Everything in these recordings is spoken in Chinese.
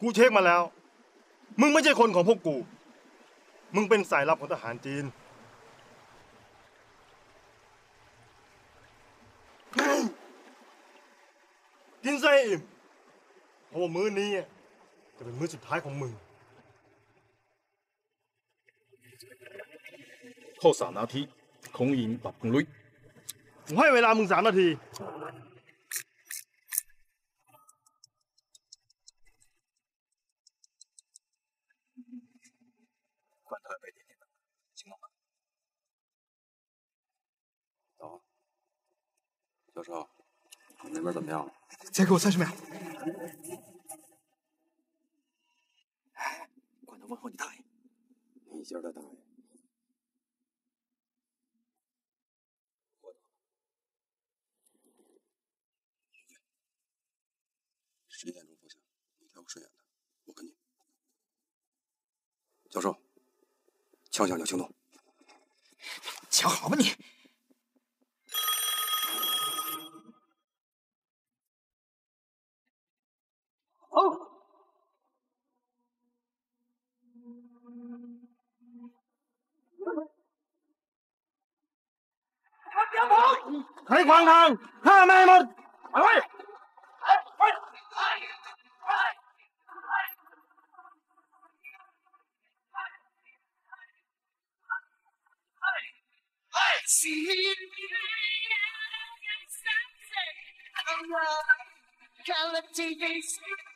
กูเช็คมาแล้ว มึงไม่ใช่คนของพวกกู มึงเป็นสายลับของทหารจีน กินไส้อิ่มเพราะว่ามื้อนี้อะจะเป็นมื้อสุดท้ายของมึง后三นาทีคงยิงปรับปรุงลุยกูให้เวลามึงสามนาที 教授，那边怎么样了？再给我三十秒。管他问候你大爷！你今儿的大爷！十一点钟方向，你挑个顺眼的，我跟你。教授，枪响就行动。瞧好吧你！Oh. Thầy Quang Thang, Tha Mê Mật, Ở đây. See me, I'm not collecting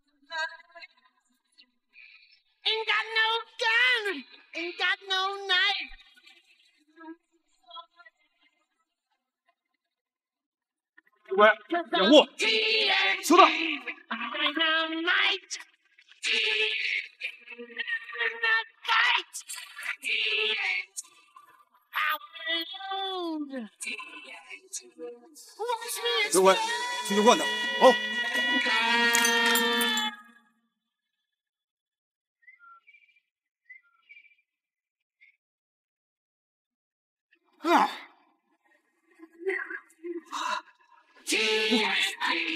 去救罐头。好。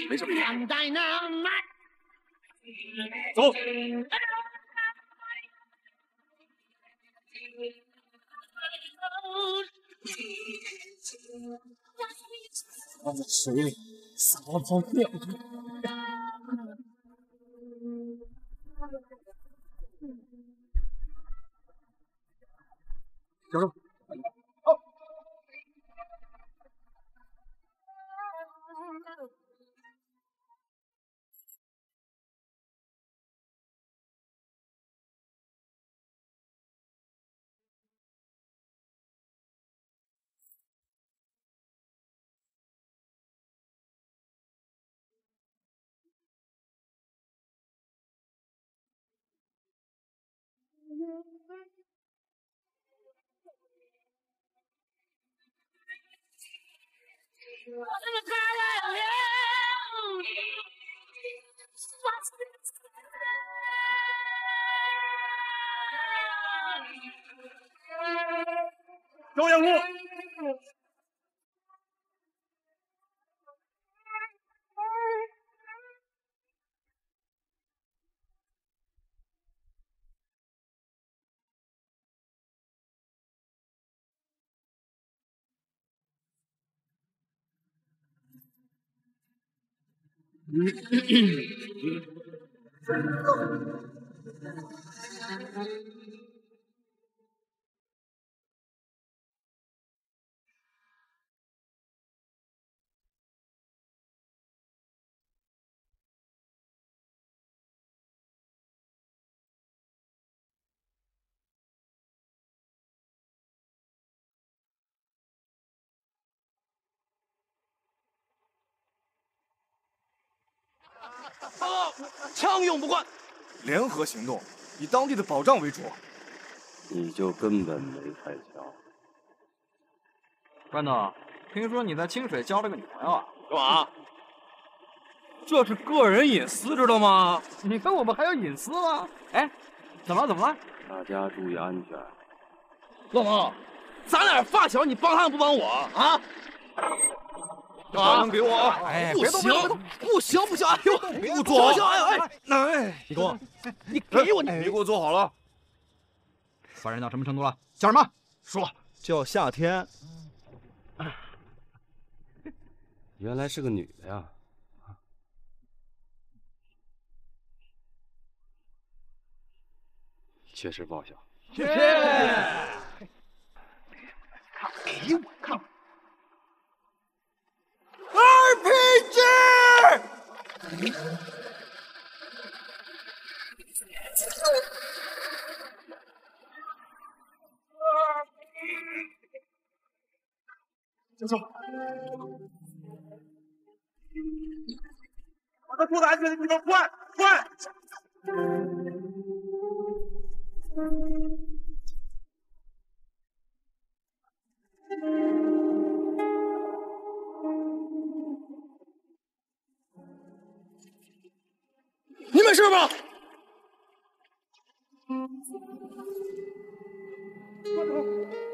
没什么。走。放在水里撒泡泡给嗯 掩护！枪用不惯，联合行动，以当地的保障为主。你就根本没开枪。关总，听说你在清水交了个女朋友啊？干嘛？这是个人隐私，知道吗？你跟我们还有隐私吗？哎，怎么了？怎么了？大家注意安全。老王，咱俩发小，你帮他们不帮我啊？把枪给我！哎，不行，不行，不行！哎呦，给我坐！哎哎哎！你给我，你给我，你别给我坐好了。烦人到什么程度了？叫什么？说。叫夏天。原来是个女的呀！确实不好笑。给我看！RPG！教授，把他拖到安全的地方，快快！没事吧？快走！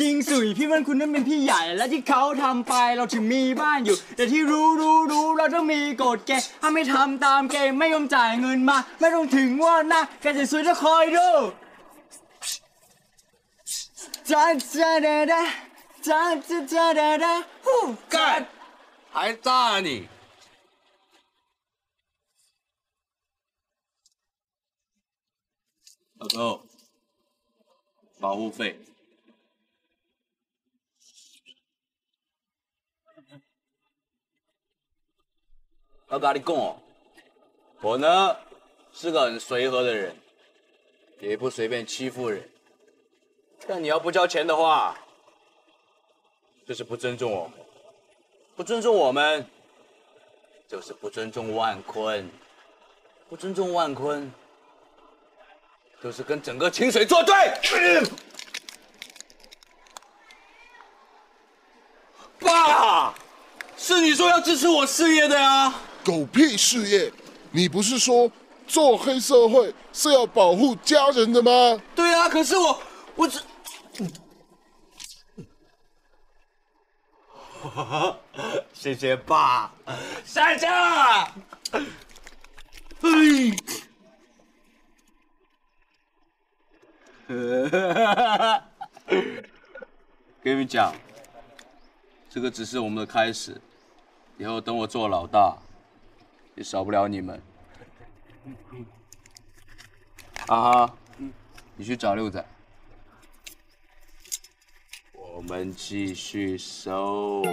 ชิงสุยพี่มันคุณนั้นเป็นพี่ใหญ่ และที่เขาทำไปเราถึงมีบ้านอยู่ แต่ที่รู้รู้รู้เราต้องมีกฎเกณฑ์ถ้าไม่ทำตามเกมไม่ยอมจ่ายเงินมา ไม่ต้องถึงว่านะแกจะสวยจะคอยดูจ้าจ้าดาดาจ้าจ้าจ้าดาดาฮู้ 干！还炸你！老头，保护费。 我跟你讲哦，我呢是个很随和的人，也不随便欺负人。但你要不交钱的话，就是不尊重我们，不尊重我们，就是不尊重万坤，不尊重万坤，就是跟整个清水作对。爸，是你说要支持我事业的呀？狗屁事业！你不是说做黑社会是要保护家人的吗？对啊，可是我我只。谢谢爸，下架。嘿，跟你们讲，这个只是我们的开始，以后等我做老大，也少不了你们。啊哈，你去找六仔，我们继续收。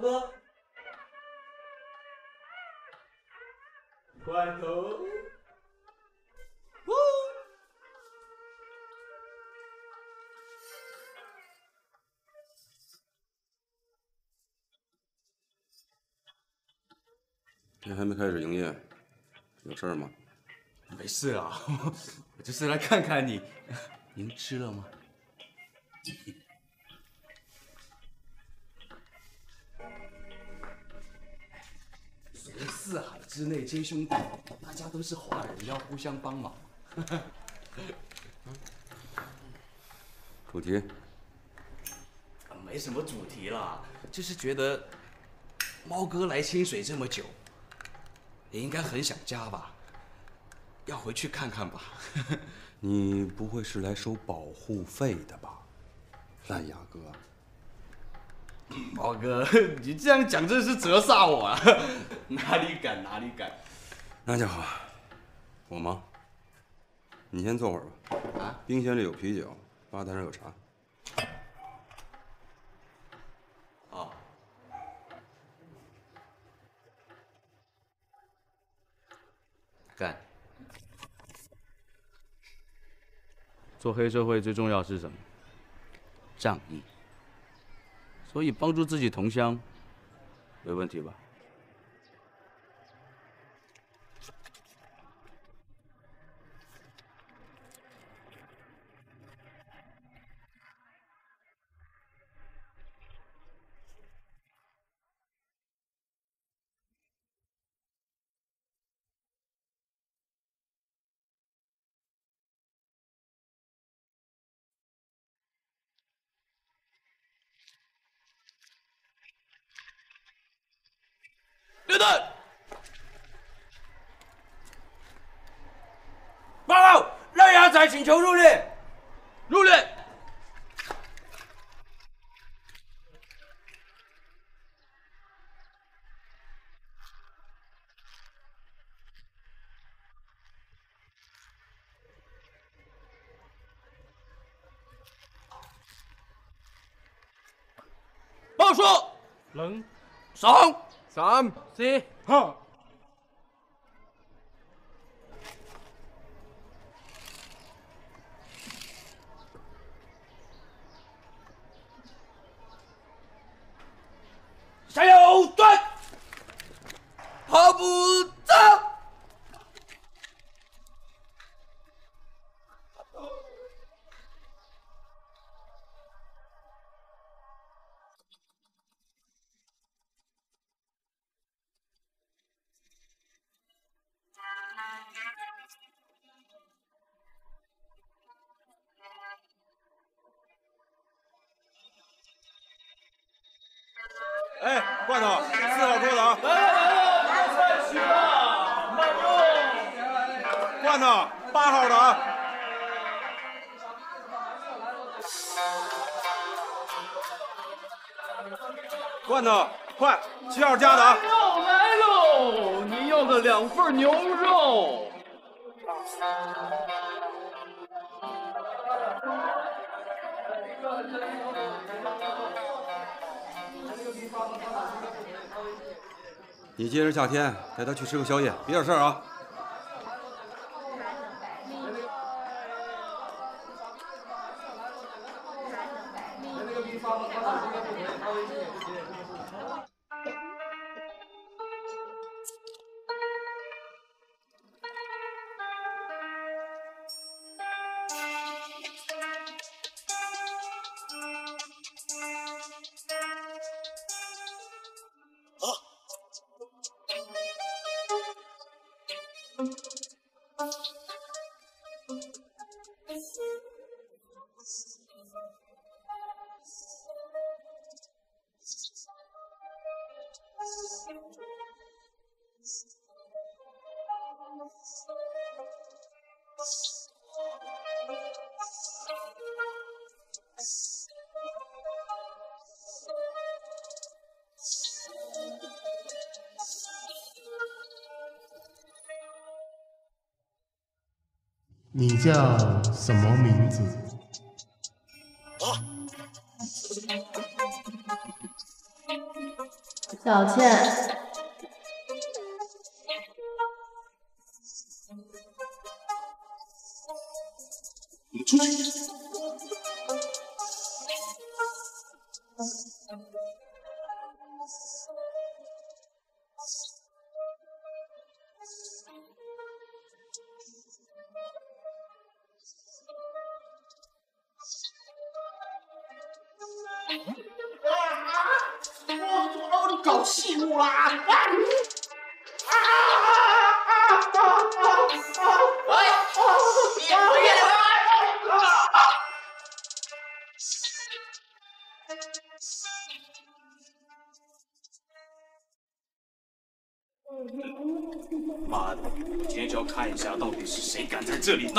猫哥，罐头。今天还没开始营业，有事儿吗？没事啊，我就是来看看你。您吃了吗？四海之内皆兄弟，大家都是华人，要互相帮忙。主题没什么主题啦，就是觉得猫哥来清水这么久，也应该很想家吧？要回去看看吧。你不会是来收保护费的吧，烂牙哥？猫哥，你这样讲真是折煞我啊！哪里敢哪里敢！那就好，我忙，你先坐会儿吧。啊，冰箱里有啤酒，吧台上有茶。哦，干。做黑社会最重要是什么？仗义。所以帮助自己同乡，没问题吧？刘顿，报告，赖牙仔请求入列。入列。报说，冷上三四哈。向夏天带他去吃个宵夜，别惹事儿啊！你出去。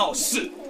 闹事！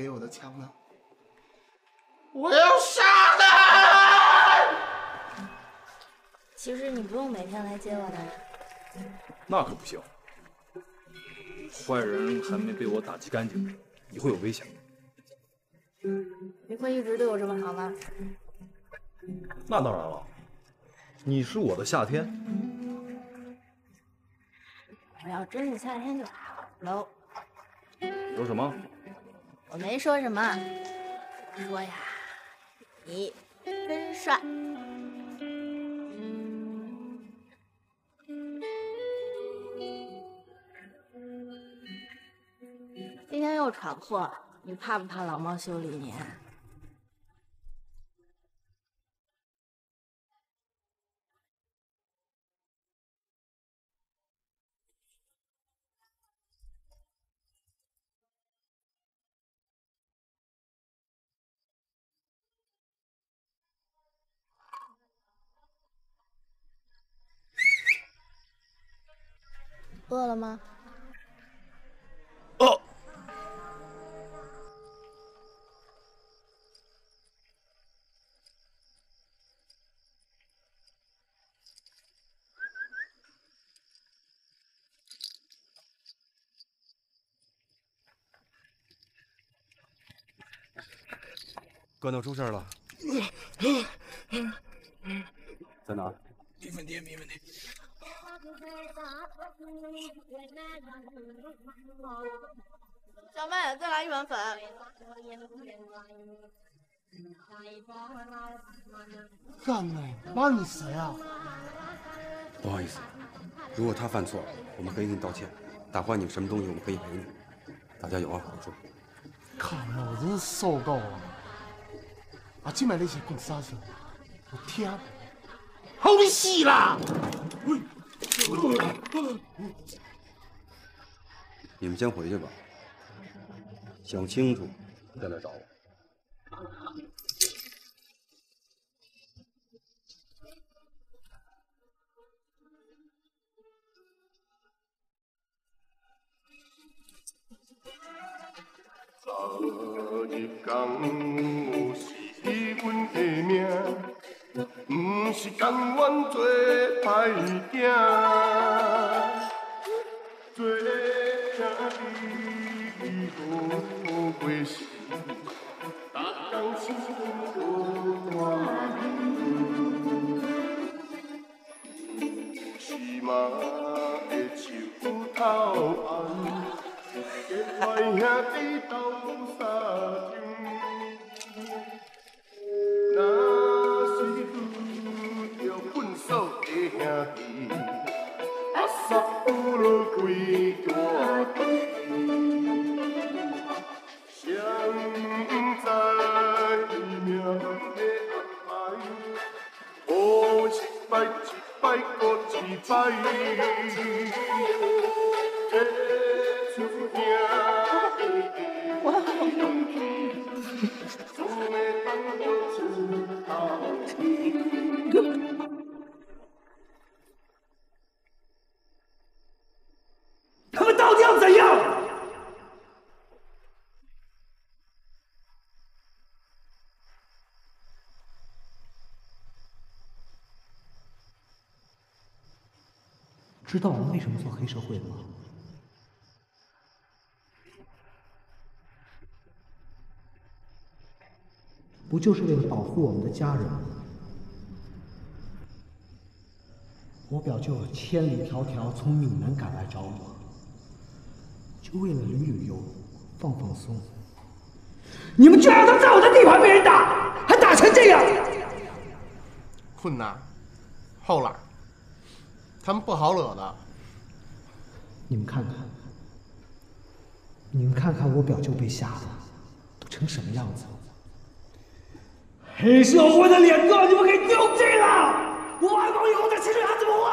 给我的枪呢？我要杀他！其实你不用每天来接我的。那可不行，坏人还没被我打击干净，你会有危险。你会一直对我这么好吗？那当然了，你是我的夏天。我要真是夏天就好了。有什么？我没说什么，我说呀，你真帅。今天又闯祸，你怕不怕老猫修理你？饿了吗？哦，罐头出事了，在哪儿？没问题，没问题。小妹，再来一碗粉。干嘞，妈你谁啊？不好意思，如果他犯错，我们可以给你道歉，打坏你们什么东西我们可以赔你。大家有话好说。靠呀，我真是受够了！啊，今晚那些共杀手，我天，好你死啦！你们先回去吧，想清楚再来找我。兄弟好过时，逐工辛苦换是嘛会手头红。结歹兄弟斗相命知道我们为什么做黑社会的吗？不就是为了保护我们的家人吗？我表舅千里迢迢从闽南赶来找我，就为了旅旅游，放放松。你们居然让他在我的地盘被人打，还打成这样！困难，后来，他们不好惹的。你们看看，你们看看我表舅被吓的都成什么样子了。黑社会的脸都让你们给丢尽了！我外公以后在青旅还怎么混？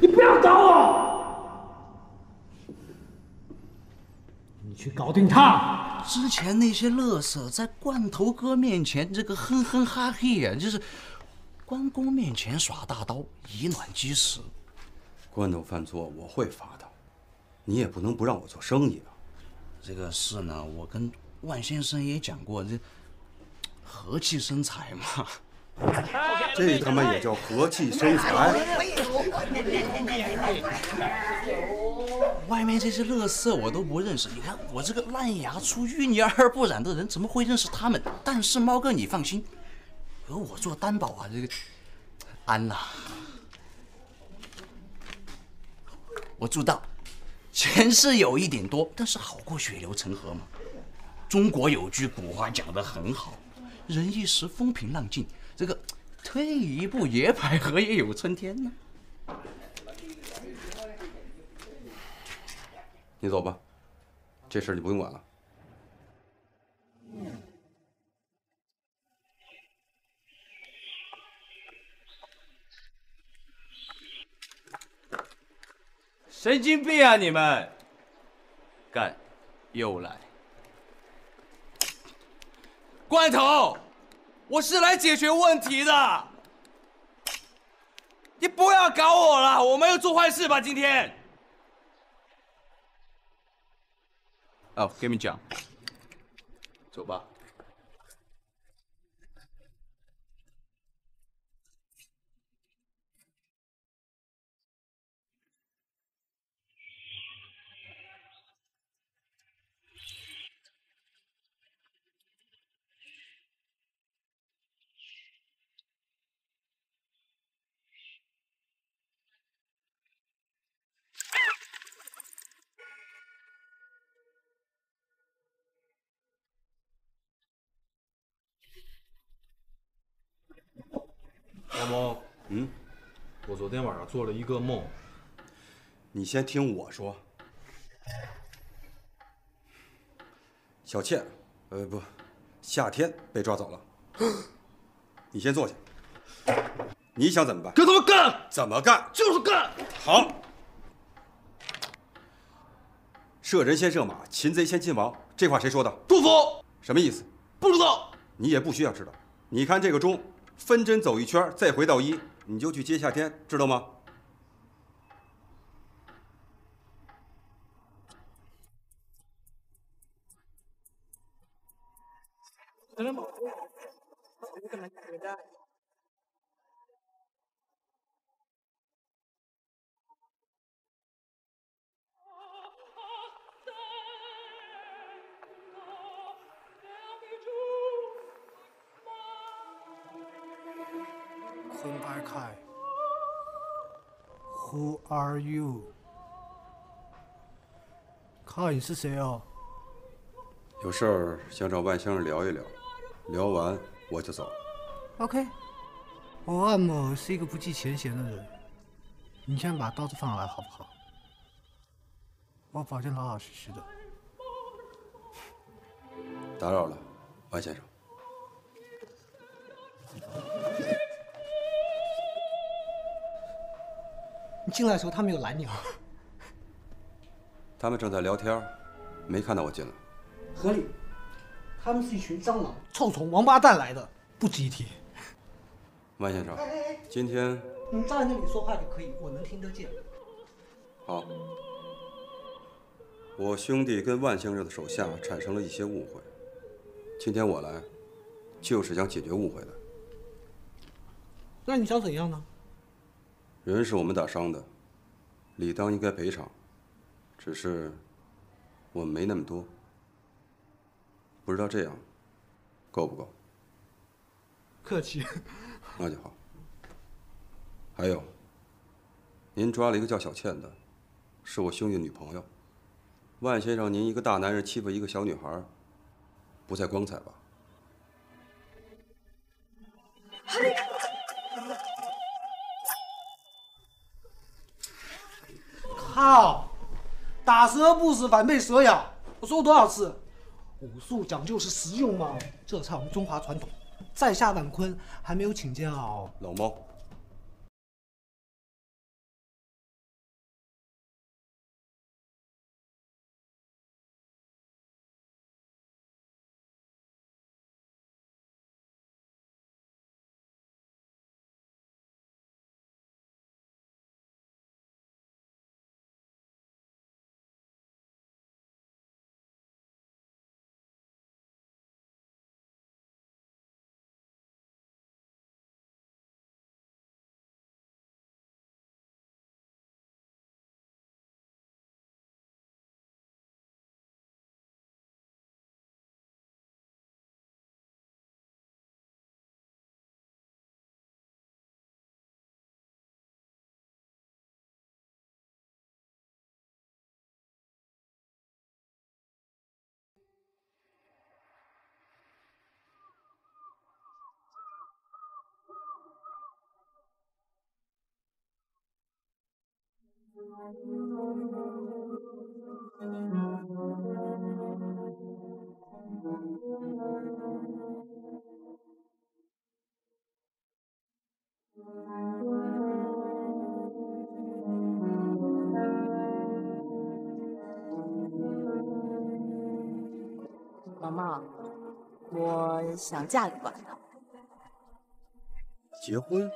你不要搞我！你去搞定他！之前那些乐色在罐头哥面前这个哼哼哈嘿呀，就是关公面前耍大刀，以卵击石。罐头犯错我会罚他，你也不能不让我做生意啊。这个事呢，我跟万先生也讲过，这和气生财嘛。这他妈也叫和气生财？外面这些乐色我都不认识，你看我这个烂牙出淤泥而不染的人，怎么会认识他们？但是猫哥，你放心，有我做担保啊，这个安呐。我知道，钱是有一点多，但是好过血流成河嘛。中国有句古话讲得很好，人一时风平浪静，这个退一步也百合也有春天呢。你走吧，这事儿你不用管了。神经病啊你们！干，又来。罐头，我是来解决问题的，你不要搞我了，我没有做坏事吧？今天。哦，跟你们讲，走吧。老猫，嗯，我昨天晚上做了一个梦。你先听我说。小倩，呃不，夏天被抓走了。你先坐下。你想怎么办？跟他们干！怎么干？就是干！好。射人先射马，擒贼先擒王，这话谁说的？杜甫。什么意思？不知道。你也不需要知道。你看这个钟，分针走一圈，再回到一，你就去接夏天，知道吗？Are you？靠，你是谁哦？有事儿想找万先生聊一聊，聊完我就走。OK，我万某是一个不计前嫌的人，你先把刀子放来好不好？我保证老老实实的。打扰了，万先生。你进来的时候他没有拦你吗？他们正在聊天，没看到我进来。合理，他们是一群蟑螂、臭虫、王八蛋来的，不值一提。万先生哎哎哎，今天你站在那里说话就可以，我能听得见。好，我兄弟跟万先生的手下产生了一些误会，今天我来，就是想解决误会的。那你想怎样呢？人是我们打伤的，理当应该赔偿，只是我们没那么多，不知道这样够不够？客气。那就好。还有，您抓了一个叫小倩的，是我兄弟女朋友。万先生，您一个大男人欺负一个小女孩，不太光彩吧？靠！打蛇不死，反被蛇咬。我说过多少次，武术讲究是实用嘛，这才我们中华传统。在下万坤还没有请教老猫。毛毛，我想嫁给管头。结婚？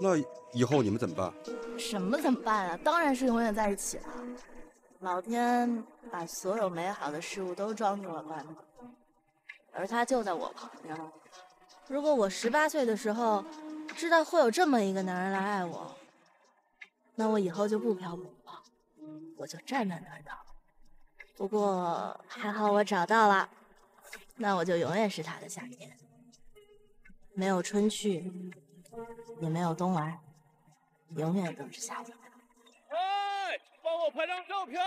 那以后你们怎么办？什么怎么办啊？当然是永远在一起了。老天把所有美好的事物都装进了罐头，而他就在我旁边。如果我十八岁的时候知道会有这么一个男人来爱我，那我以后就不漂泊了，我就站在那儿等。不过还好我找到了，那我就永远是他的夏天，没有春去，也没有冬来，永远都是夏天。哎，帮我拍张照片，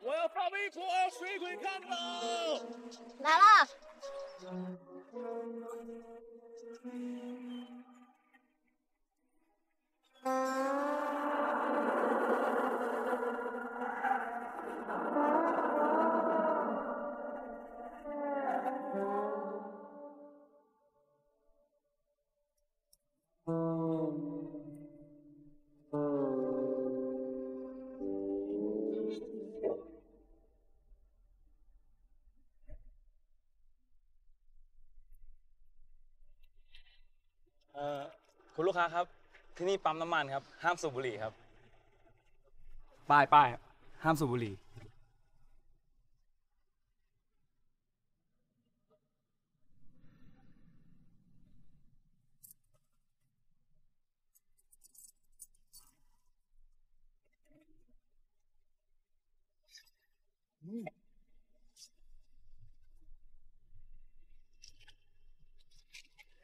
我要发微博，水鬼看到。来了。เ ลูกค้าครับ ที่นี่ปั๊มน้ำมันครับ ห้ามสูบบุหรี่ครับ ป้ายป้ายห้ามสูบบุหรี่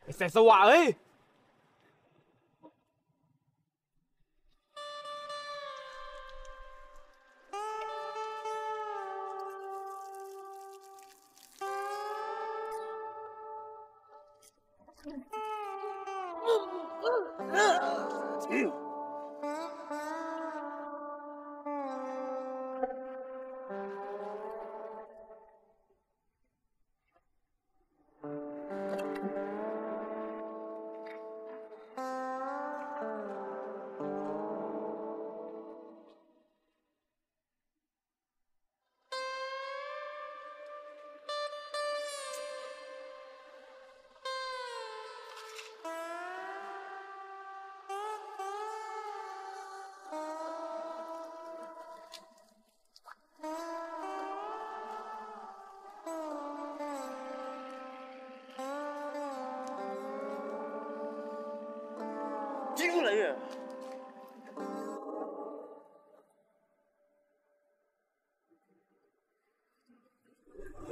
ไอ้แสงสว่างเอ้ย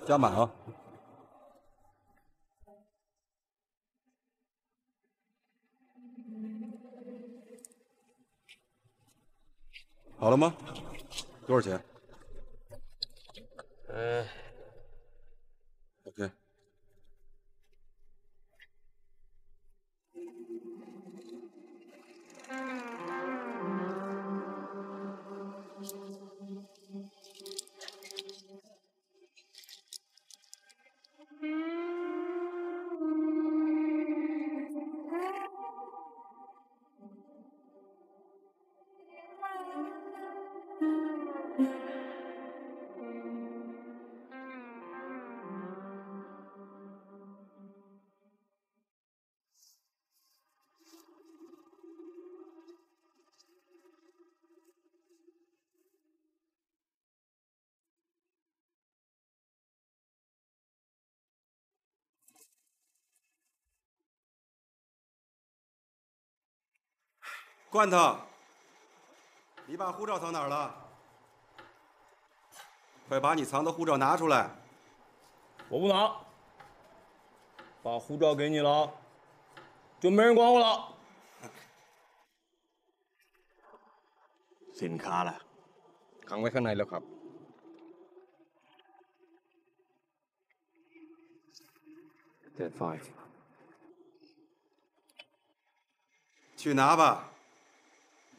加满啊！好了吗？多少钱罐头，你把护照藏哪儿了？快把你藏的护照拿出来！我不拿，把护照给你了，就没人管我了。สินค้าล่ะขังไว้ข้างในแล้วครับ Dead five。去拿吧，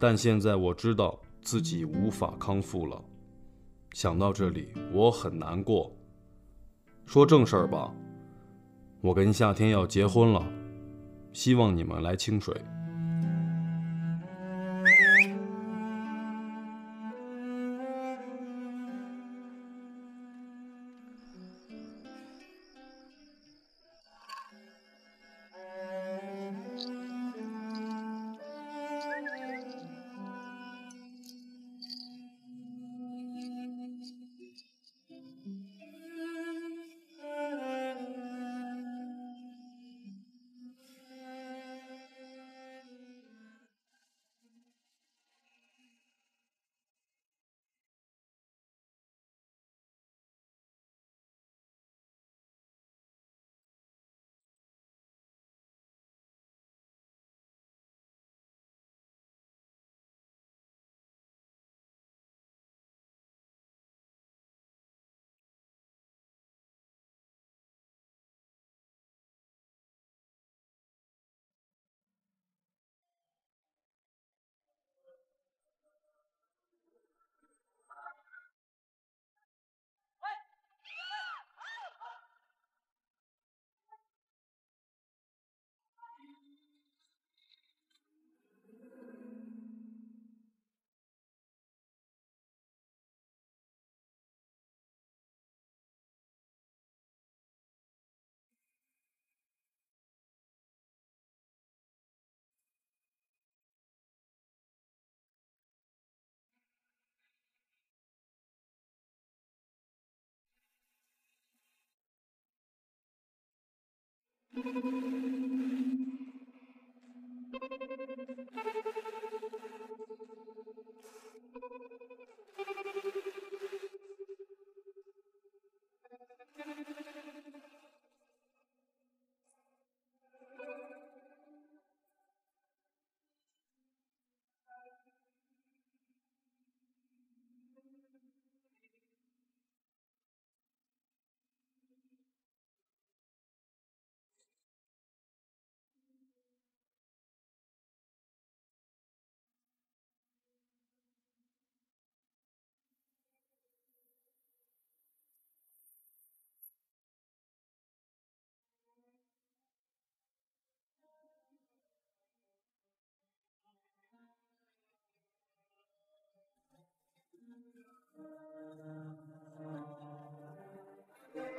但现在我知道自己无法康复了。想到这里，我很难过。说正事儿吧，我跟夏天要结婚了，希望你们来清水。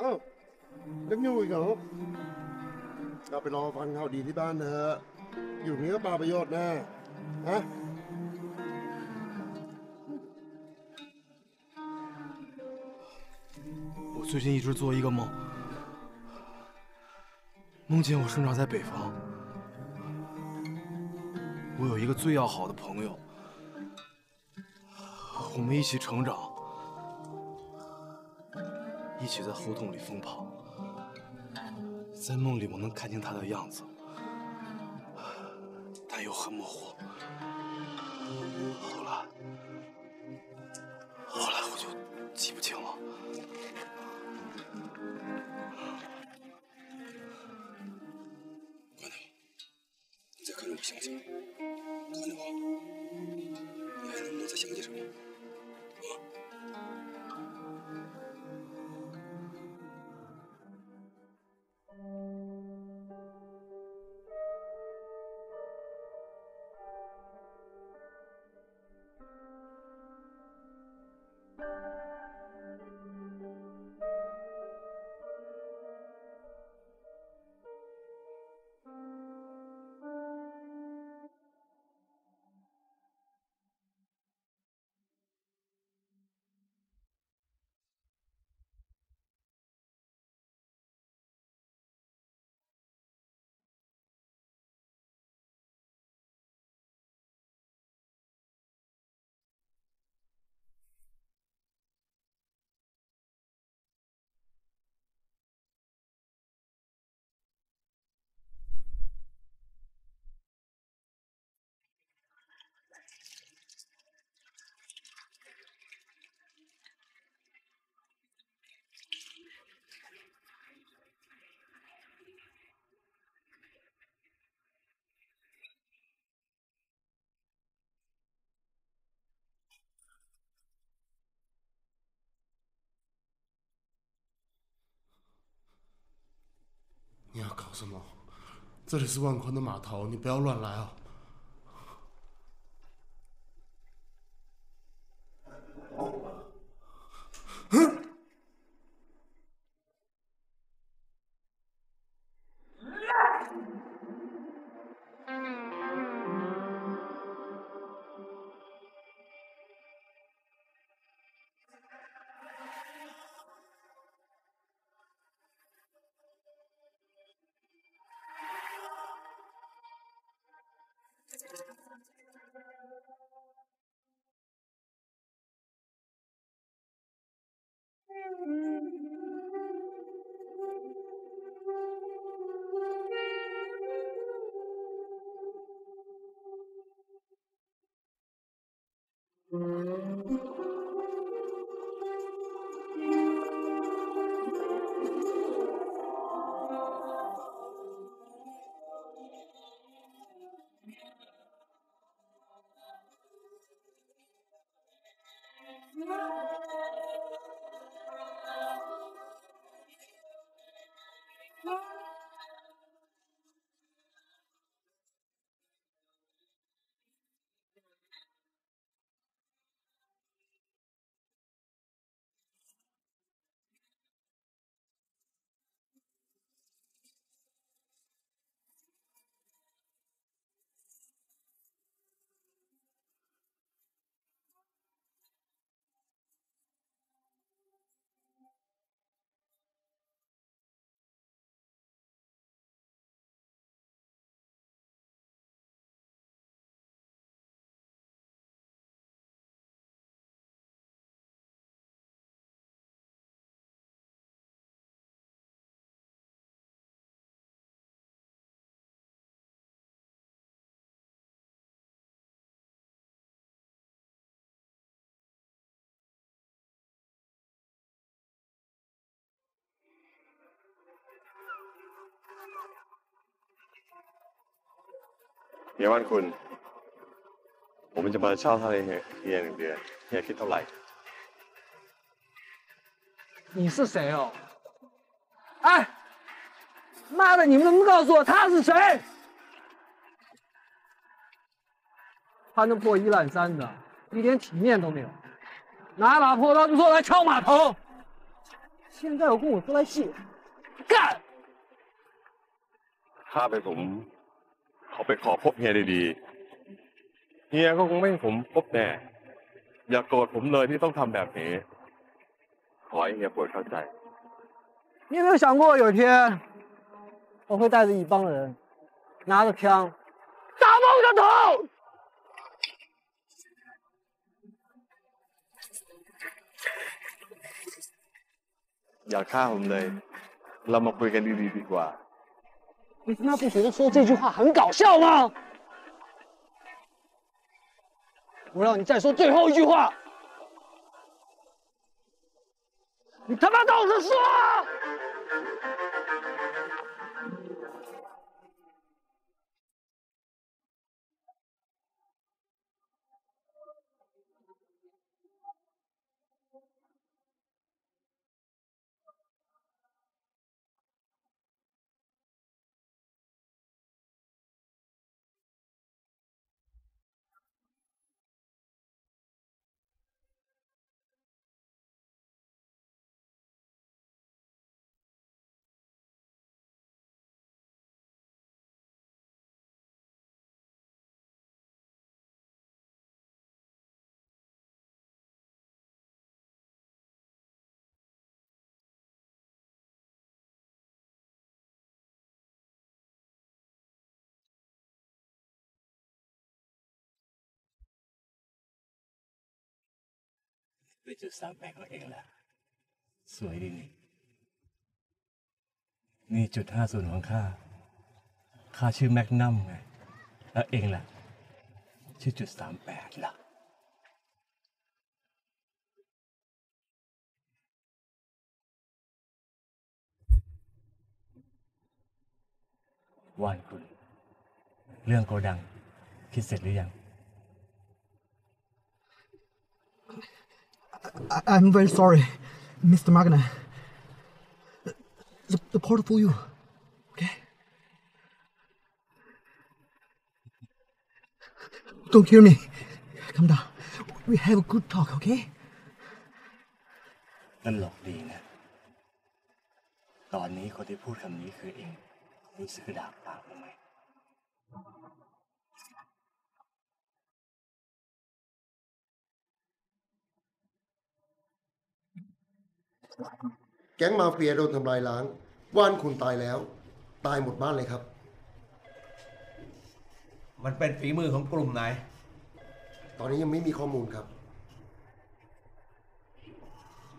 อ้ายังอยู่อีกเหรอเราไปรอฟังข่าวดีที่บ้านเถอะอยู่นี้ก็เปล่าประโยชน์แน่ฮะ 我最近一直做一个梦，梦见我生长在北方，我有一个最要好的朋友，我们一起成长， 一起在胡同里疯跑，在梦里我能看清他的样子，但又很模糊。搞什么？这里是万坤的码头，你不要乱来啊！เฮียวันคุณ ผมจะมาเช่าทะเลเฮียหนึ่งเดือนเฮียคิดเท่าไหร่ 你是谁哦？哎，妈的，你们能不能告诉我他是谁？穿的破衣烂衫的，一点体面都没有。 拿把破刀就说来敲码头，现在有跟我说来戏，干！ ถ้าเป็นผมเขาไปขอพบเฮียดีๆเฮียก็คงไม่ให้ผมพบแน่ อย่าโกรธผมเลยที่ต้องทำแบบนี้ ขอให้เฮียโปรดเข้าใจ 你有没有想过有一天，我会带着一帮人，拿着枪，打爆你的头？ อย่าฆ่าผมเลย เรามาคุยกันดีๆดีกว่า 你他妈不觉得说这句话很搞笑吗？我让你再说最后一句话，你他妈倒是说！ ด้วยจุดสามแปดของเองแหละสวยดีนี่ นี่จุดห้าศูนย์ของข้า ข้าชื่อแมกนัมไง แล้วเองล่ะ ชื่อจุดสามแปดล่ะว่านคุณ เรื่องโกดัง คิดเสร็จหรือยัง I, I'm very sorry, Mr. Magna. The, the port for you. Okay? Don't hear me. Come down. We have a good talk, okay? ตลกดีนะ ตอนนี้คนที่พูดคำนี้คือเอง รู้สึกดาบปาก แก๊งมาเฟียโดนทำลายล้างว่านคุณตายแล้ว ตายหมดบ้านเลยครับ มันเป็นฝีมือของกลุ่มไหน ตอนนี้ยังไม่มีข้อมูลครับ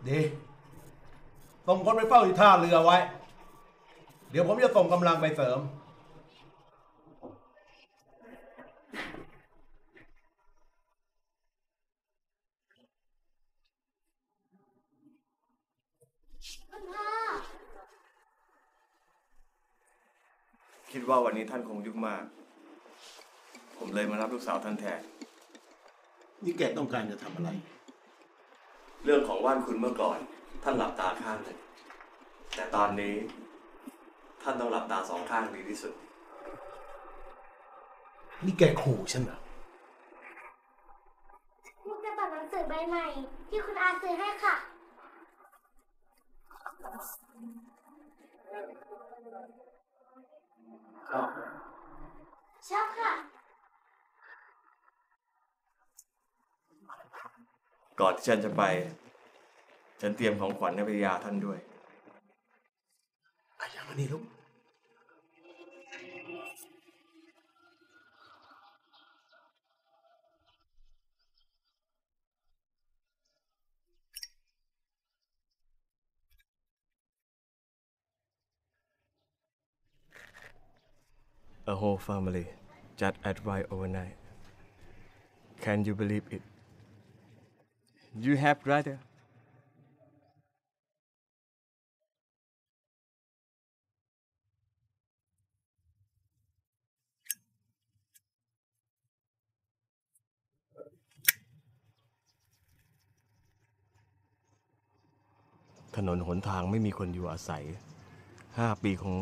ดีส่งคนไปเฝ้าที่ท่าเรือไว้ เดี๋ยวผมจะส่งกำลังไปเสริม คิดว่าวันนี้ท่านคงยุ่งมาก ผมเลยมารับลูกสาวท่านแทน นี่แกต้องการจะทำอะไร เรื่องของว่านคุณเมื่อก่อน ท่านหลับตาข้างหนึ่งแต่ตอนนี้ ท่านต้องหลับตาสองข้างดีที่สุด นี่แกขู่ฉันเหรอลูกกระต่ายหนังสือใบใหม่ ที่คุณอาซื้อให้ค่ะ ชอบค่ะ ก่อนที่ฉันจะไป ฉันเตรียมของขวัญให้ภรรยาท่านด้วยอายังมานี่ลูก A whole family just arrived overnight. Can you believe it? You have brother. ถนนหนทางไม่มีคนอยู่อาศัย ห้าปีคง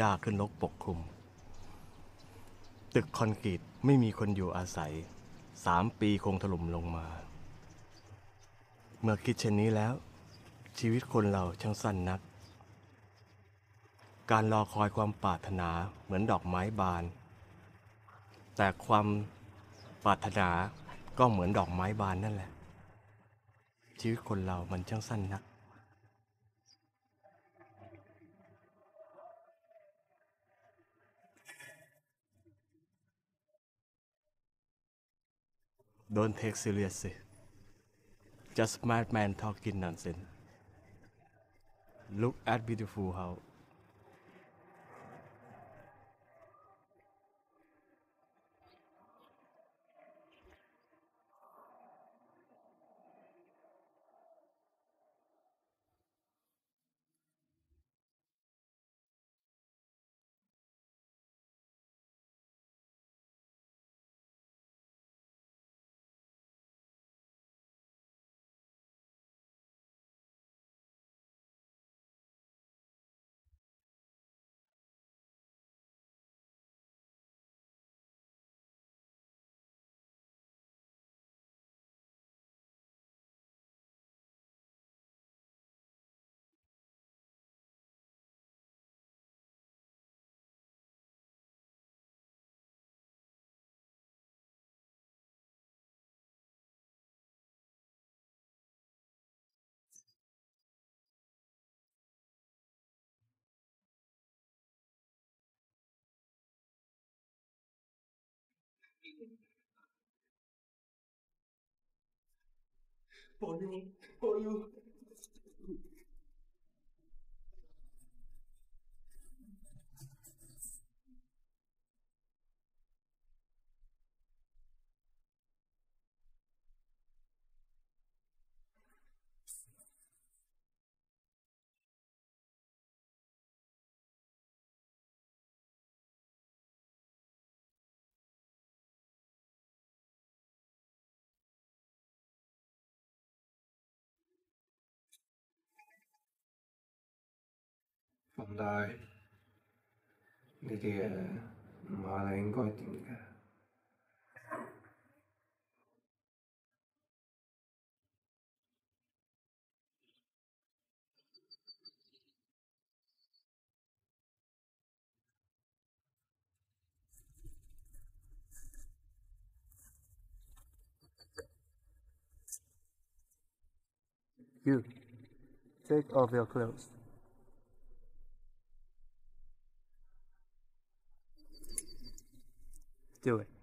ยากขึ้นลกปกคลุม ตึกคอนกรีตไม่มีคนอยู่อาศัยสามปีคงถล่มลงมา เมื่อคิดเช่นนี้แล้ว ชีวิตคนเราช่างสั้นนัก การรอคอยความปรารถนาเหมือนดอกไม้บาน แต่ความปรารถนาก็เหมือนดอกไม้บานนั่นแหละ ชีวิตคนเรามันช่างสั้นนัก Don't take seriously. Just madman talking nonsense. Look at beautiful house. 保佑保佑 Alumni. You take off your clothes. Do it.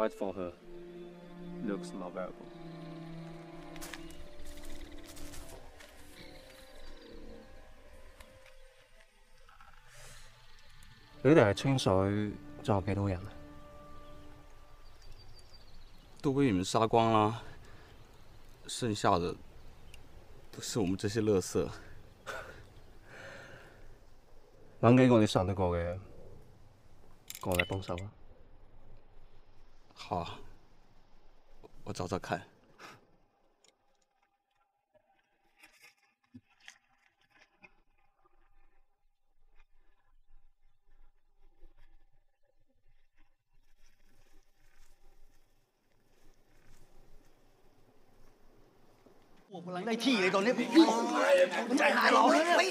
Wait for her. Looks not valuable. 你哋係清水，仲有幾多人啊？都被你们杀光了，剩下的都是我们这些垃圾。揾幾個你信得過嘅，過嚟幫手啊！好，我找找看。我กำลังได้ที่เลยตอนนี้ผมใจหายร้อนแล้วเนี่ยไป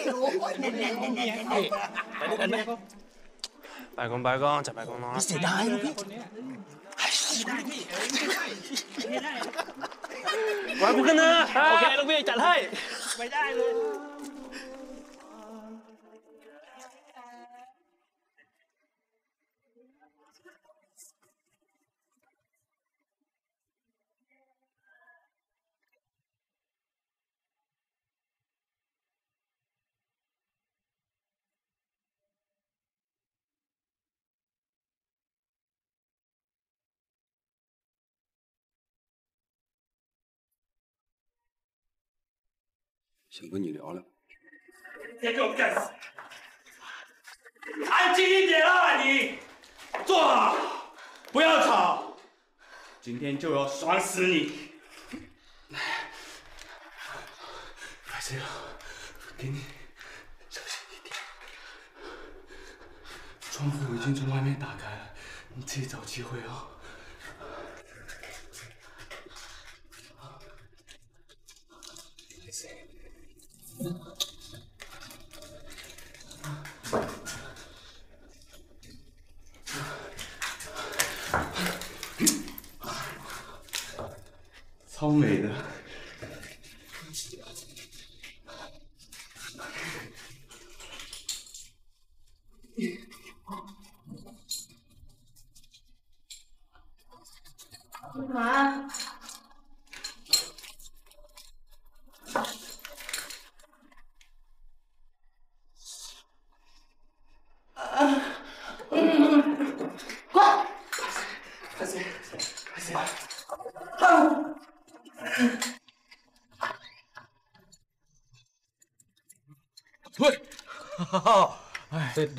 ด้วยกันไหม 拜公拜公就拜公咯。 เสียดายนะพี่ ไว้กูกันนะโอเคลูกพี่จัดให้ไปได้เลย 想跟你聊聊。别给我干死！安静一点啊，你！坐好，不要吵。今天就要爽死你！快这样，给你小心一点。窗户已经从外面打开了，你自己找机会啊、超美的。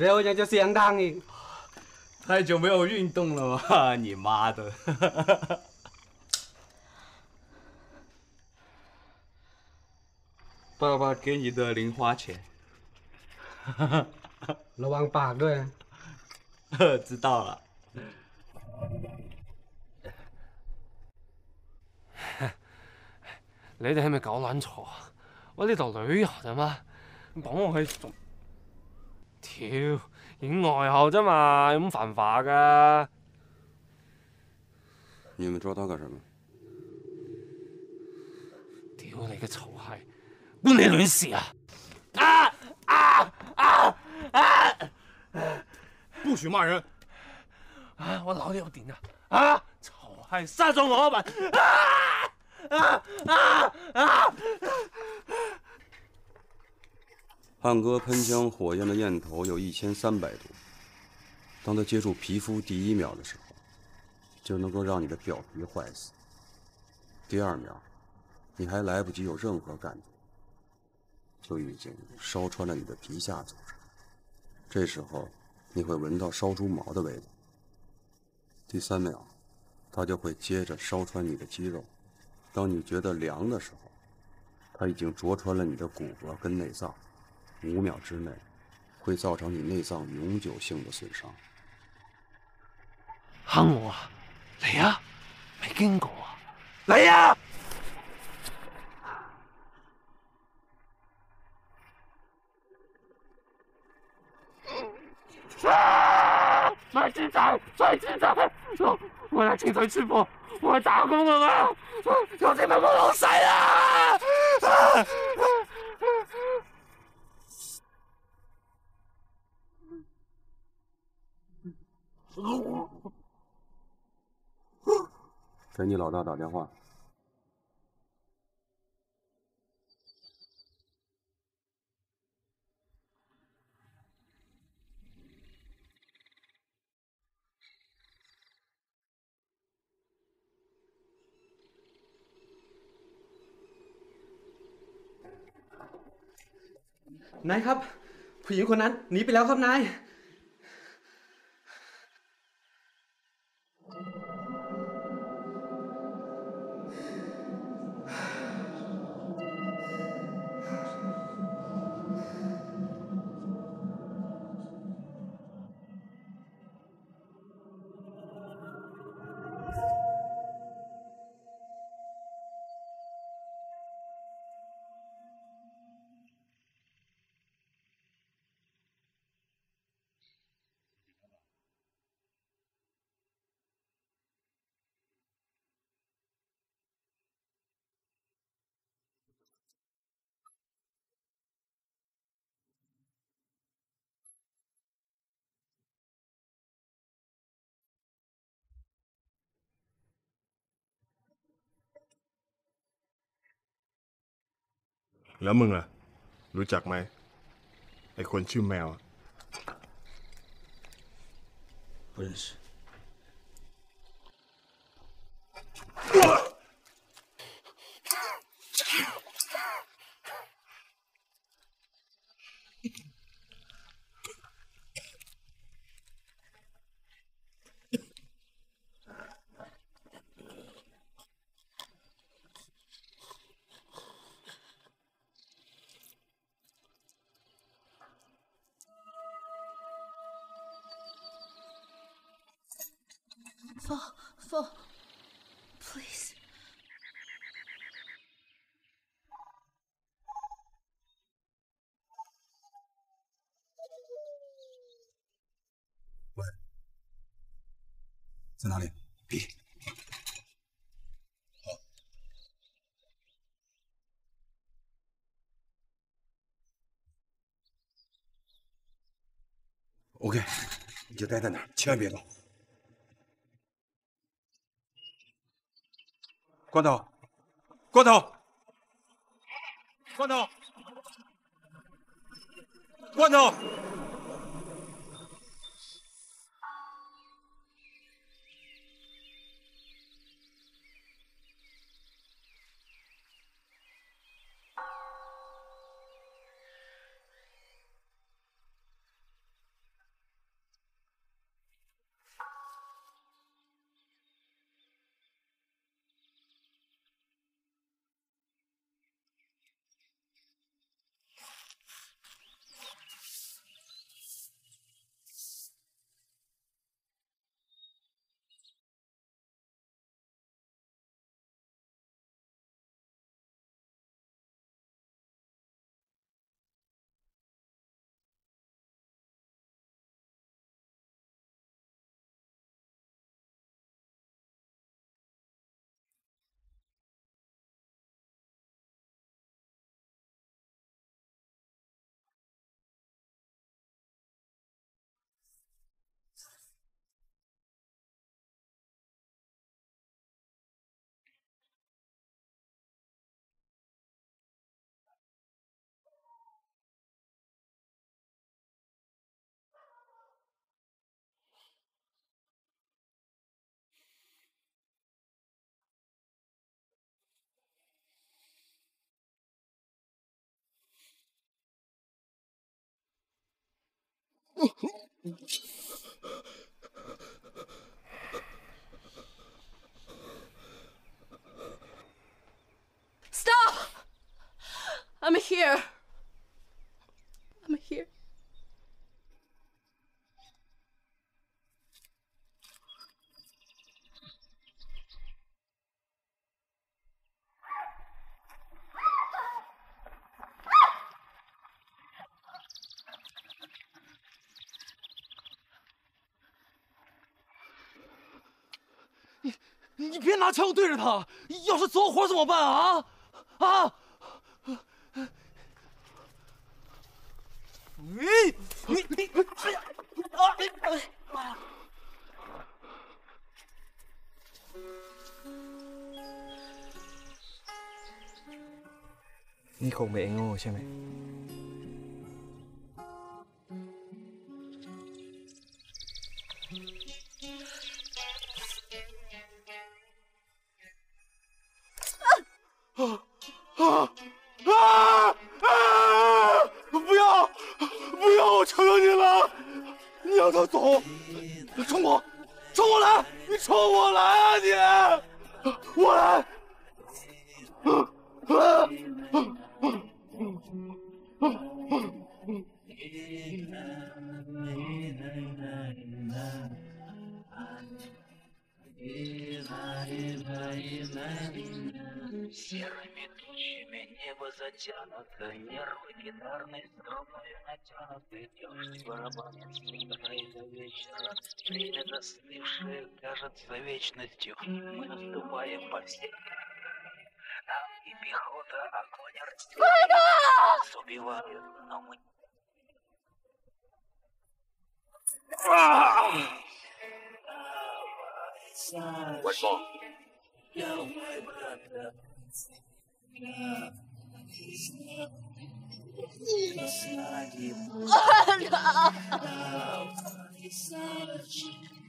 这这样就相当你。太久没有运动了吧？你妈的！爸爸给你的零花钱。 ระวังปากด้วย 知道了。你哋系咪搞撚错啊？我呢度旅游啫嘛，绑我去做， 屌影外号啫嘛，有咁繁華噶？你们抓他干什么？屌你個臭閪，關你卵事啊！啊啊啊啊！不许骂人！啊！我老你有點啊！啊！臭閪，殺咗我啊！咪啊啊啊啊！汉哥喷枪火焰的焰头有一千三百度，当它接触皮肤第一秒的时候，就能够让你的表皮坏死。第二秒，你还来不及有任何感觉，就已经烧穿了你的皮下组织。这时候，你会闻到烧猪毛的味道。第三秒，它就会接着烧穿你的肌肉。当你觉得凉的时候，它已经灼穿了你的骨骼跟内脏。五秒之内，会造成你内脏永久性的损伤。嚇我啊！嚟啊！未經過啊！嚟啊！啊！賣豬仔，賣豬仔！我我係清水師傅，我係打工㗎嘛，我哋咪冇老細啊！啊给你老大打电话。นายครับ ผู้หญิงคนนั้นหนีไปแล้วครับนาย แล้วมึงล่ะ รู้จักไหมไอคนชื่อแมวอ 待在那儿，千万别动。光头，光头，光头，光头。Stop! I'm here. 枪对着他，要是走火怎么办啊？啊！你你你！哎呀！啊！哎呀！妈呀！你好，美英哦，小美。кажется вечностью. Мы наступаем по всем. Там и пехота, огонь артиллерия Нас убивают, но мы... Пошло. Давай, брат, давай. Садим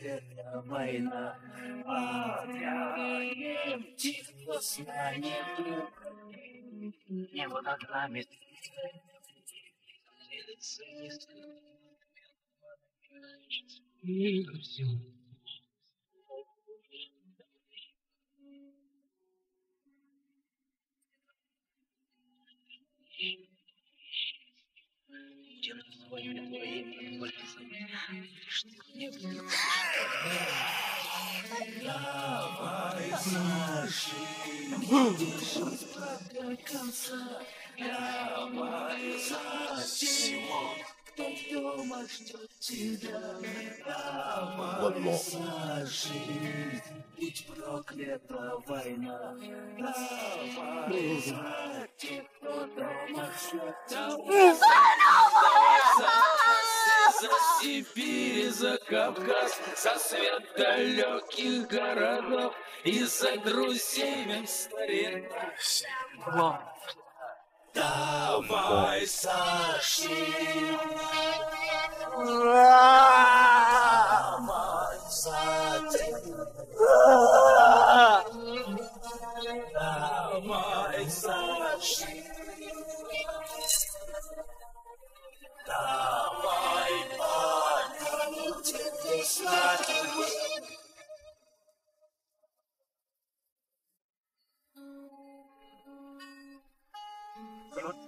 это война, Подгорим, тихо станем, Небо над нами. Лицо не скрывает, Мир всему твою. Давай, кто дома ждет тебя? Давай зажить. Будь проклята война. Давай зажить. Кто дома ждет тебя? За за Кавказ, за свет далеких городов и за друзей старинных. Давай Домой давай домой сошли, домой сошли, домой полетели сладкие. 上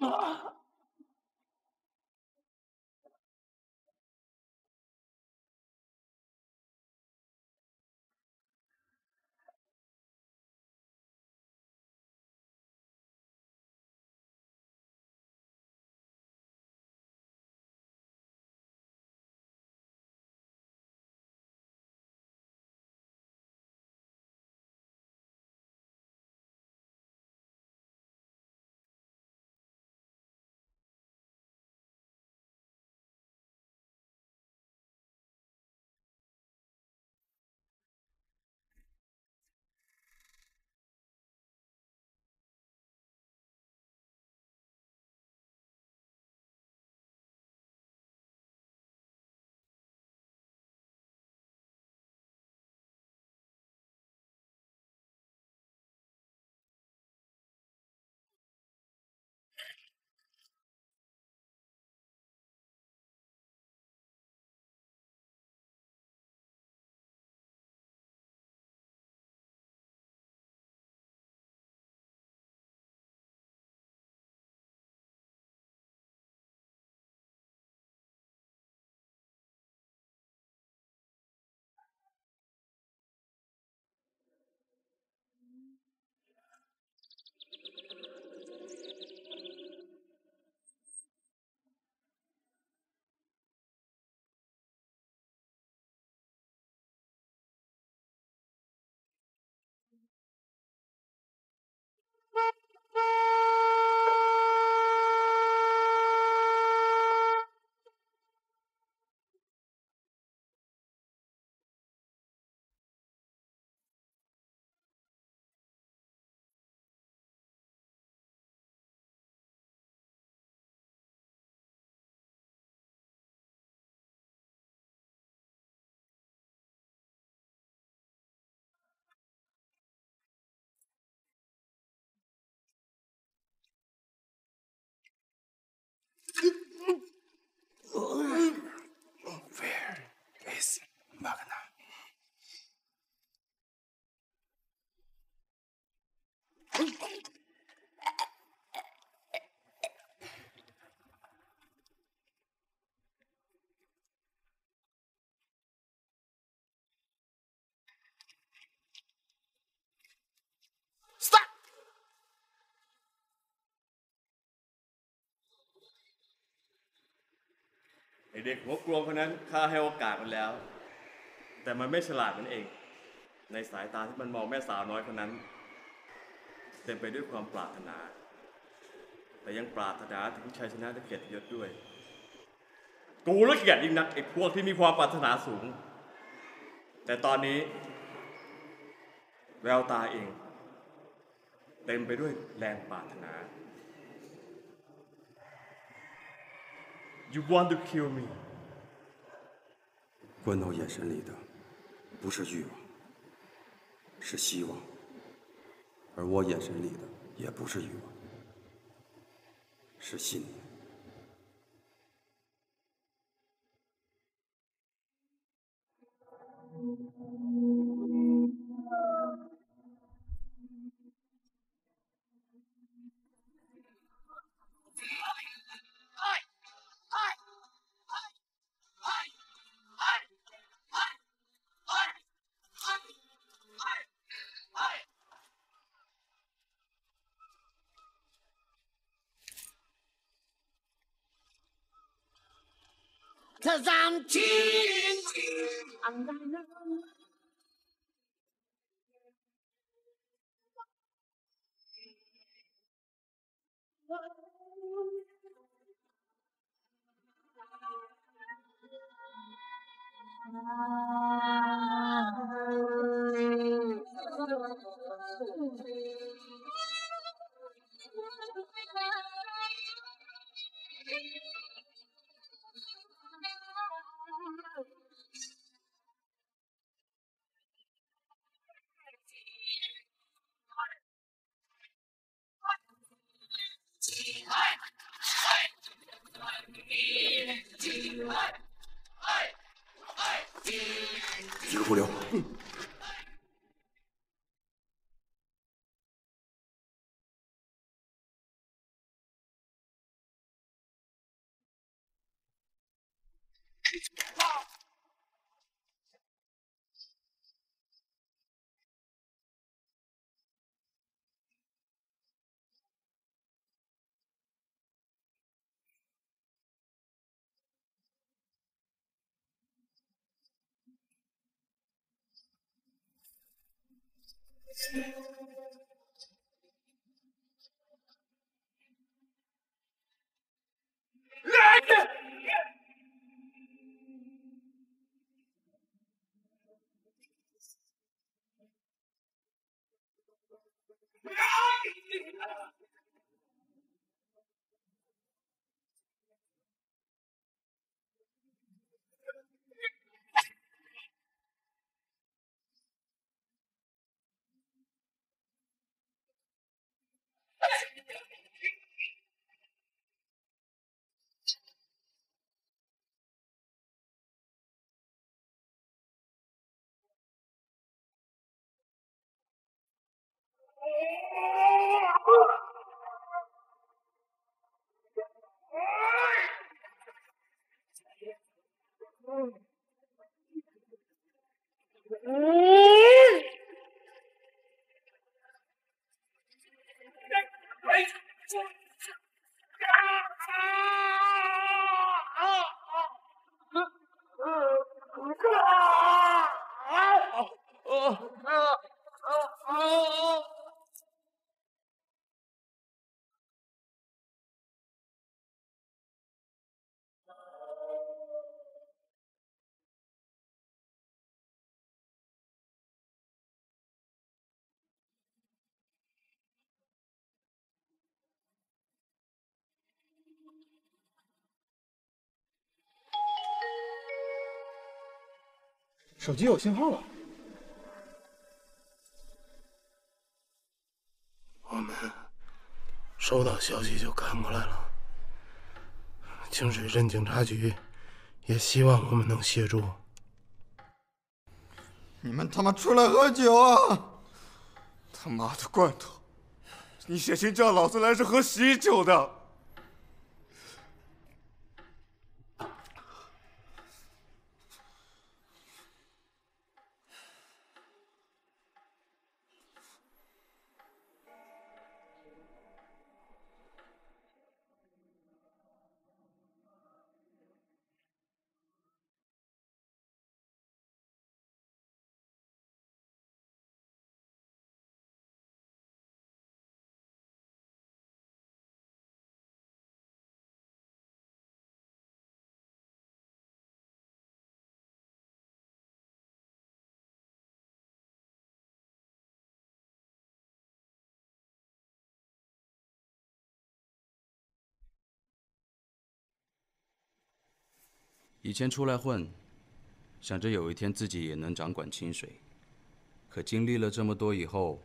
啊！Is Magna? Stop! ไอเด็กหัวกลวงคนนั้นข้าให้โอกาสมันแล้ว แต่มันไม่ฉลาดมันเอง ในสายตาที่มันมองแม่สาวน้อยคนนั้น เต็มไปด้วยความปรารถนา แต่ยังปรารถนาถึงชัยชนะและเกียรติยศด้วย กูและเกียรติยิ่งนักไอ้พวกที่มีความปรารถนาสูง แต่ตอนนี้ แววตาเอง เต็มไปด้วยแรงปรารถนา You want to kill me? 关导眼神里的 不是欲望，是希望；而我眼神里的也不是欲望，是信念。Cause I'm cheating. And I know. Mm-hmm. 啊啊啊啊。手机有信号了。我们收到消息就赶过来了。清水镇警察局也希望我们能协助。你们他妈出来喝酒啊！他妈的罐头，你写信叫老子来是喝喜酒的。以前出来混，想着有一天自己也能掌管清水，可经历了这么多以后，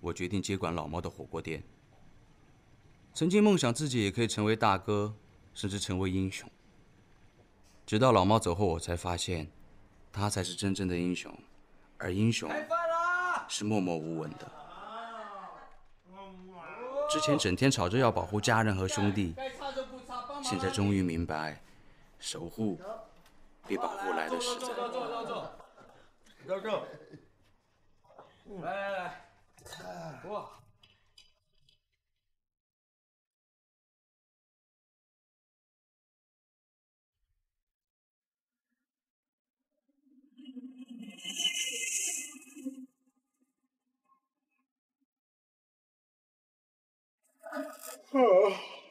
我决定接管老猫的火锅店。曾经梦想自己也可以成为大哥，甚至成为英雄。直到老猫走后，我才发现，他才是真正的英雄，而英雄是默默无闻的。之前整天吵着要保护家人和兄弟，现在终于明白。守护比保护来的实在。坐坐坐坐，坐坐。来来来，哇！啊！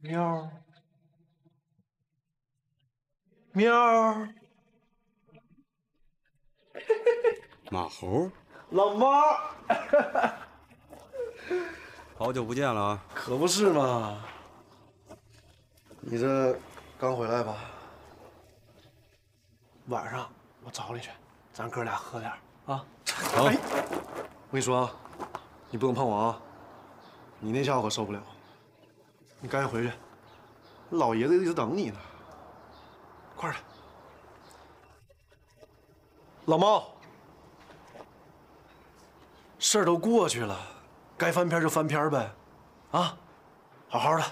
喵，喵，马猴，老猫，好久不见了啊！可不是嘛。你这刚回来吧？晚上我找你去，咱哥俩喝点啊。好，我跟你说啊，你不能碰我啊！你那家伙可受不了，你赶紧回去，老爷子一直等你呢。快点，老猫，事儿都过去了，该翻篇就翻篇呗，啊，好好的。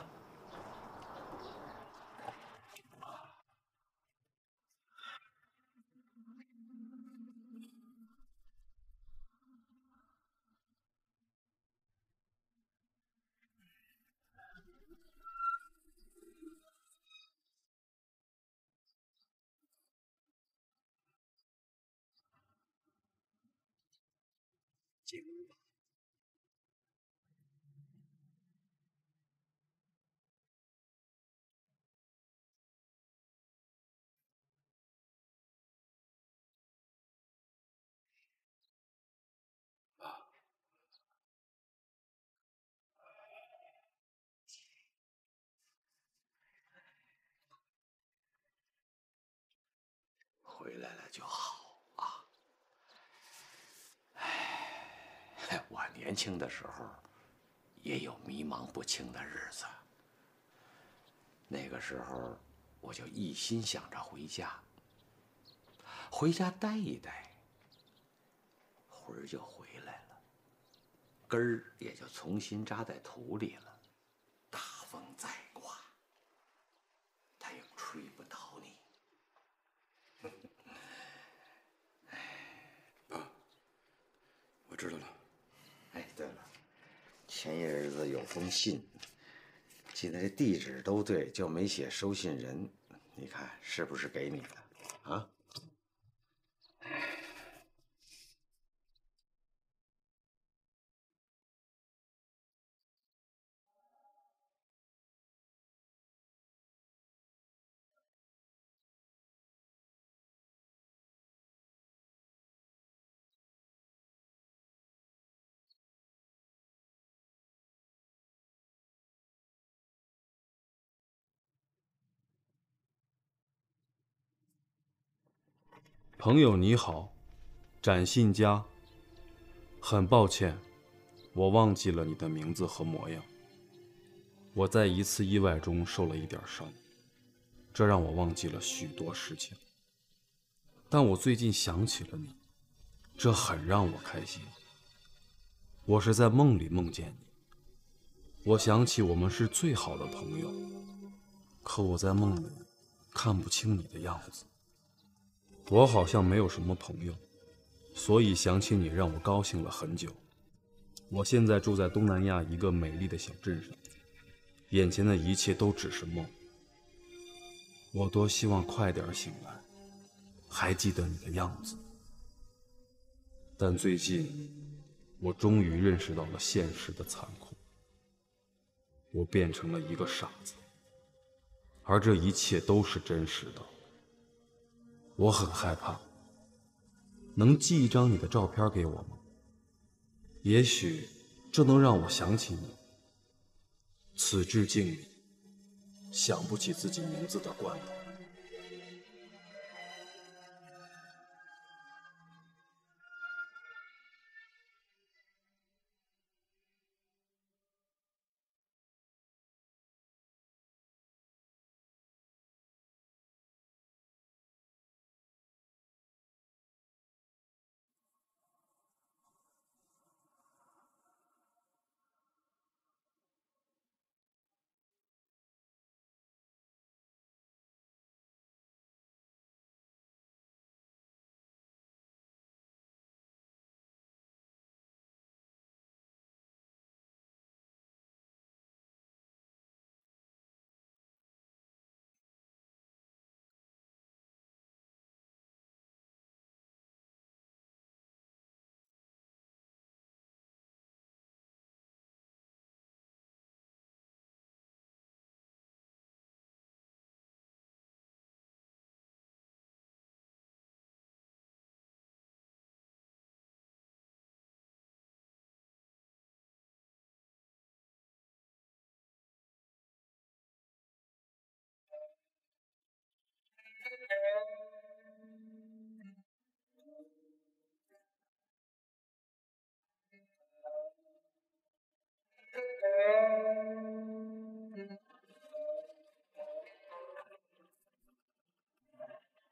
回来了就好啊。唉，我年轻的时候也有迷茫不清的日子。那个时候，我就一心想着回家，回家待一待，魂儿就回来了，根儿也就重新扎在土里了。大风再刮，它也吹不倒你。我知道了。哎，对了，前些日子有封信，记得这地址都对，就没写收信人，你看是不是给你的啊？朋友你好，展信佳。很抱歉，我忘记了你的名字和模样。我在一次意外中受了一点伤，这让我忘记了许多事情。但我最近想起了你，这很让我开心。我是在梦里梦见你，我想起我们是最好的朋友，可我在梦里看不清你的样子。我好像没有什么朋友，所以想起你让我高兴了很久。我现在住在东南亚一个美丽的小镇上，眼前的一切都只是梦。我多希望快点醒来，还记得你的样子。但最近，我终于认识到了现实的残酷。我变成了一个傻子，而这一切都是真实的。我很害怕，能寄一张你的照片给我吗？也许这能让我想起你。此致敬礼，想不起自己名字的罐头。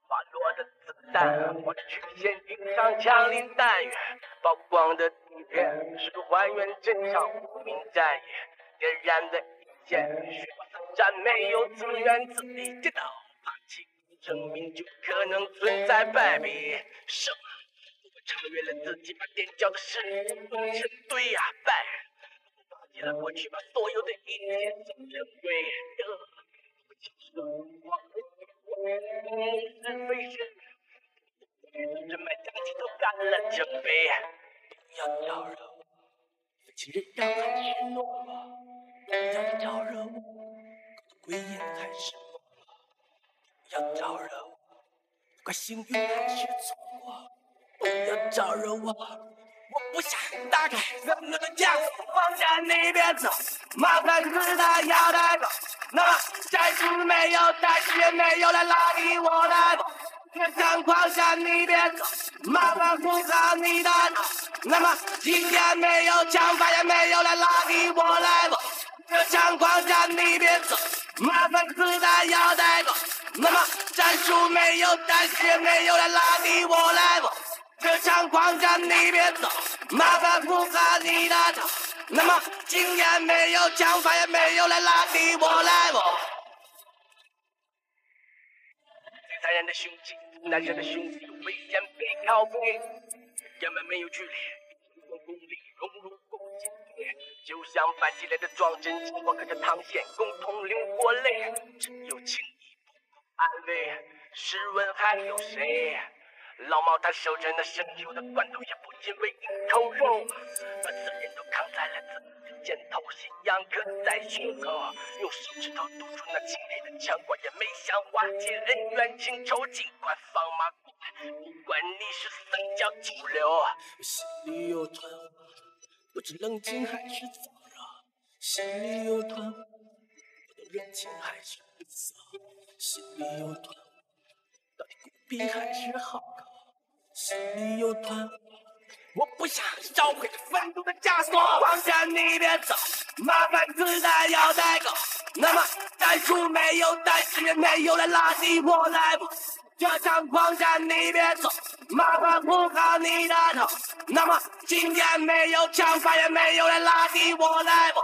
滑落的子弹，我的曲线印上枪林弹雨，曝光的底片是还原这场无名战役，点燃的一线，血马奋战，没有自怨自艾，跌倒放弃，证明就可能存在败笔。胜，我超越了自己，把垫脚的事成堆呀败，忘记了过去，把所有的一切都成为。是非是，人。们将起都干了这杯，不要招惹我，情人。让还是懦弱，不要招惹我，鬼眼还是懦弱，不要招惹我，不管幸运还是错过，不要招惹我，我不想打开任何的枷锁，放下你别走，麻烦子弹要带走。那么战术没有，但是也没有来拉低我的头。这场狂战你别走，麻烦扶好你的头。那么经验没有，枪法也没有来拉低我来走。这场狂战你别走，麻烦子弹要带够。那么战术没有，但是也没有来拉低我来走。这场狂战你别走，麻烦扶好你的头。那么经验没有，枪法也没有来拉低我来我。最残忍的凶器，难舍的凶器，危险别靠背，根本没有距离，用功力融入共进退，就像板起来的装帧，经过隔着膛线，共同流过泪，只有情谊不够安慰。试问还有谁？老猫他守着那生锈的罐头，也不禁为一口肉，把责任都扛在了自己的肩头，信仰刻在胸口，用手指头堵住那清冽的枪管，也没想瓦解恩怨情仇，尽管放马过来，不管你是三教九流，心里有团火，不知冷静还是燥热，心里有团火，不懂人情还是吝啬，心里有团火，到底孤僻还是好客？心里有团火，我不想烧毁这愤怒的枷锁。狂战你别走，麻烦子弹要带够。那么战术没有，但是也没有来拉低我来不。这场狂战你别走，麻烦扶好你的头。那么今天没有，枪法也没有来拉低我来不。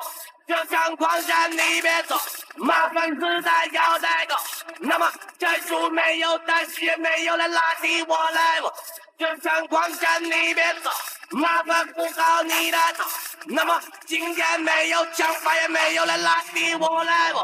就像狂战你别走，麻烦子弹要带走。那么战术没有，但是也没有人拉低我来不。这场狂战你别走，麻烦扶好你的头。那么今天没有，枪法也没有人拉低我来不。